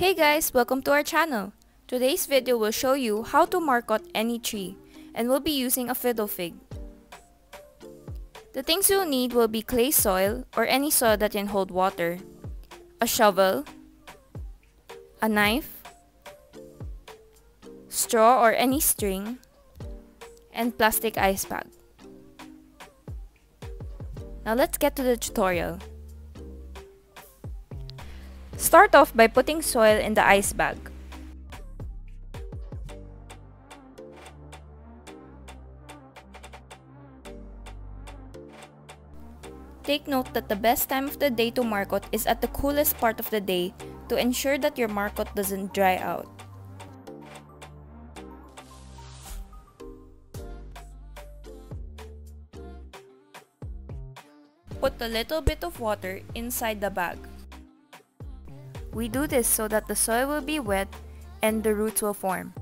Hey guys, welcome to our channel. Today's video will show you how to marcot any tree and we'll be using a fiddle fig. The things you'll need will be clay soil or any soil that can hold water, a shovel, a knife, straw or any string, and plastic ice bag. Now let's get to the tutorial. Start off by putting soil in the ice bag. Take note that the best time of the day to marcot is at the coolest part of the day to ensure that your marcot doesn't dry out. Put a little bit of water inside the bag. We do this so that the soil will be wet and the roots will form.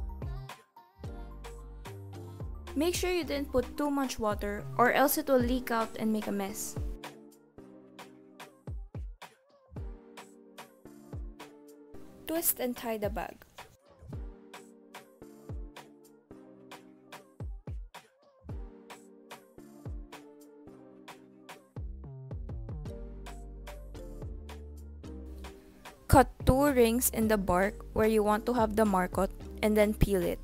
Make sure you didn't put too much water or else it will leak out and make a mess. Twist and tie the bag. Cut two rings in the bark where you want to have the marcot and then peel it.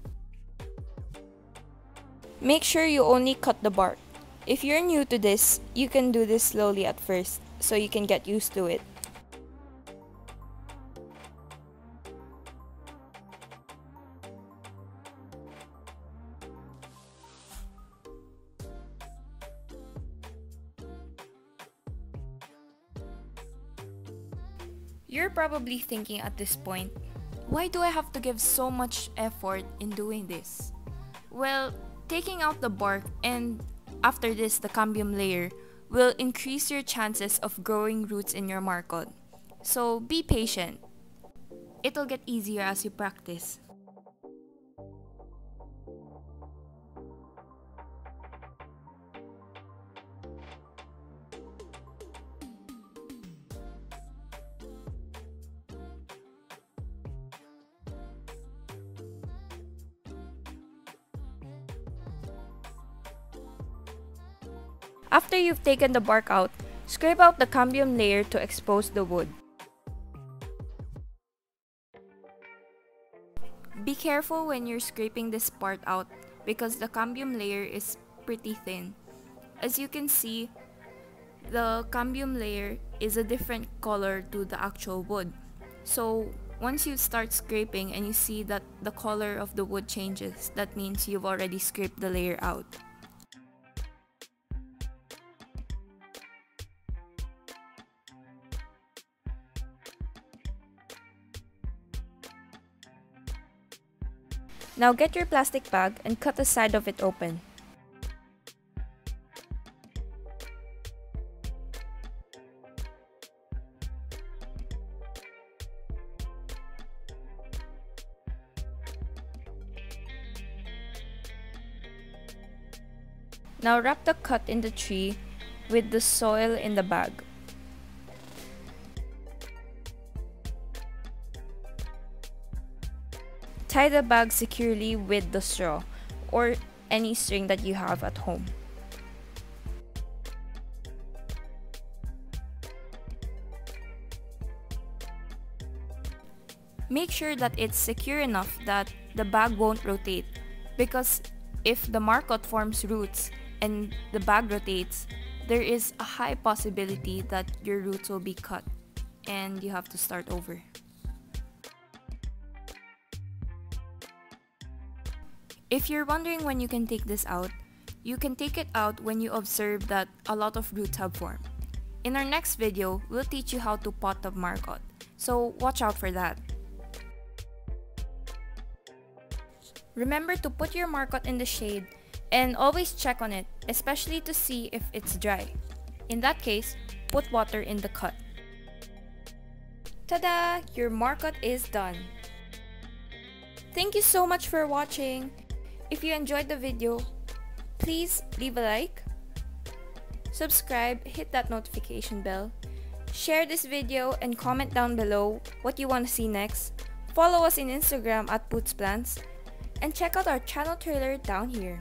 Make sure you only cut the bark. If you're new to this, you can do this slowly at first so you can get used to it. You're probably thinking at this point, why do I have to give so much effort in doing this? Well, taking out the bark and after this the cambium layer will increase your chances of growing roots in your marcot. So be patient. It'll get easier as you practice. After you've taken the bark out, scrape out the cambium layer to expose the wood. Be careful when you're scraping this part out because the cambium layer is pretty thin. As you can see, the cambium layer is a different color to the actual wood. So once you start scraping and you see that the color of the wood changes, that means you've already scraped the layer out. Now get your plastic bag and cut the side of it open. Now wrap the cut in the tree with the soil in the bag. Tie the bag securely with the straw or any string that you have at home. Make sure that it's secure enough that the bag won't rotate because if the marcot forms roots and the bag rotates, there is a high possibility that your roots will be cut and you have to start over. If you're wondering when you can take this out, you can take it out when you observe that a lot of roots have formed. In our next video, we'll teach you how to pot the marcot, so watch out for that. Remember to put your marcot in the shade and always check on it, especially to see if it's dry. In that case, put water in the cut. Tada! Your marcot is done. Thank you so much for watching. If you enjoyed the video, please leave a like, subscribe, hit that notification bell, Share this video and comment down below what you want to see next. Follow us in Instagram at Pootsplants and check out our channel trailer down here.